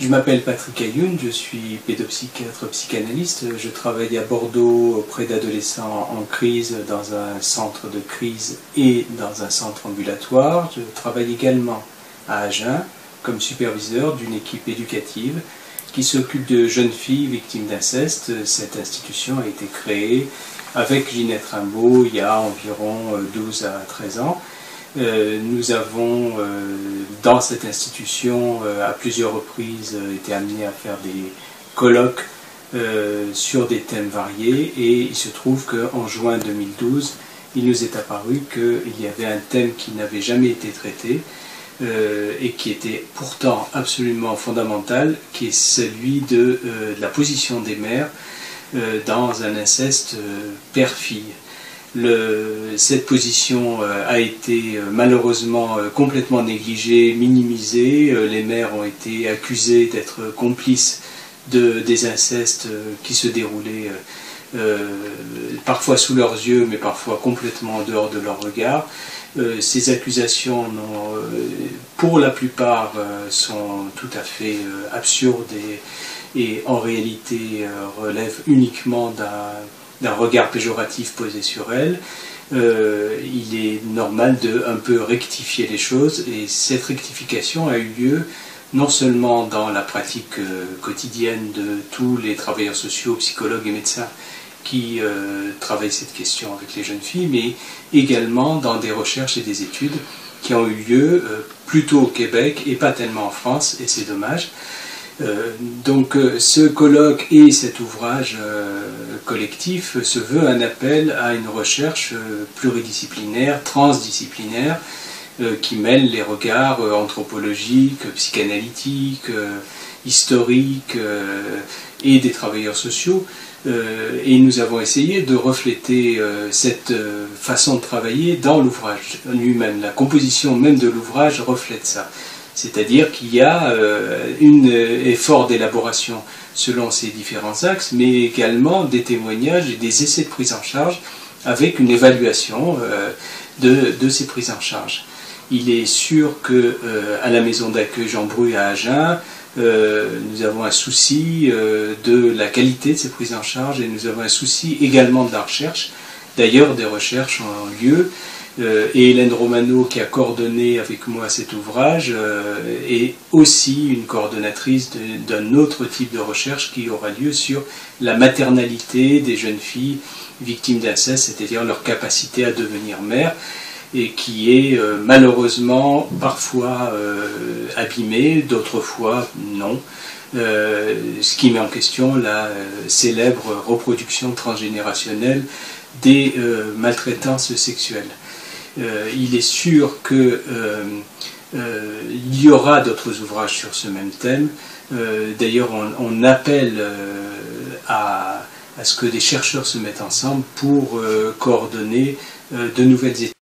Je m'appelle Patrick Ayoun, je suis pédopsychiatre psychanalyste. Je travaille à Bordeaux auprès d'adolescents en crise dans un centre de crise et dans un centre ambulatoire. Je travaille également à Agen comme superviseur d'une équipe éducative qui s'occupe de jeunes filles victimes d'inceste. Cette institution a été créée avec Ginette Rimbaud il y a environ 12 à 13 ans. Euh, nous avons, euh, dans cette institution, euh, à plusieurs reprises, été amenés à faire des colloques sur des thèmes variés. Et il se trouve qu'en juin 2012, il nous est apparu qu'il y avait un thème qui n'avait jamais été traité et qui était pourtant absolument fondamental, qui est celui de, la position des mères dans un inceste père-fille cette position euh, a été euh, malheureusement euh, complètement négligée, minimisée. Les mères ont été accusées d'être complices de, des incestes qui se déroulaient parfois sous leurs yeux, mais parfois complètement en dehors de leur regard. ces accusations, pour la plupart, sont tout à fait absurdes et en réalité relèvent uniquement d'un d'un regard péjoratif posé sur elle, euh, il est normal de un peu rectifier les choses et cette rectification a eu lieu non seulement dans la pratique euh, quotidienne de tous les travailleurs sociaux, psychologues et médecins qui euh, travaillent cette question avec les jeunes filles, mais également dans des recherches et des études qui ont eu lieu plutôt au Québec et pas tellement en France, et c'est dommage. Euh, donc euh, ce colloque et cet ouvrage euh, collectif se veut un appel à une recherche pluridisciplinaire, transdisciplinaire, qui mêle les regards anthropologiques, psychanalytiques, historiques et des travailleurs sociaux. et nous avons essayé de refléter cette façon de travailler dans l'ouvrage lui-même. La composition même de l'ouvrage reflète ça. C'est-à-dire qu'il y a euh, un effort d'élaboration selon ces différents axes, mais également des témoignages et des essais de prise en charge avec une évaluation euh, de, ces prises en charge. Il est sûr que euh, à la maison d'accueil Jean Bru à Agen, nous avons un souci de la qualité de ces prises en charge et nous avons un souci également de la recherche. D'ailleurs, des recherches ont lieu euh, et Hélène Romano, qui a coordonné avec moi cet ouvrage, euh, est aussi une coordonnatrice d'un autre type de recherche qui aura lieu sur la maternalité des jeunes filles victimes d'inceste, c'est-à-dire leur capacité à devenir mère, et qui est euh, malheureusement parfois abîmée, d'autres fois non. ce qui met en question la célèbre reproduction transgénérationnelle des maltraitances sexuelles. Euh, il est sûr qu'il euh, euh, y aura d'autres ouvrages sur ce même thème. D'ailleurs, on, appelle à, à, ce que des chercheurs se mettent ensemble pour coordonner de nouvelles études.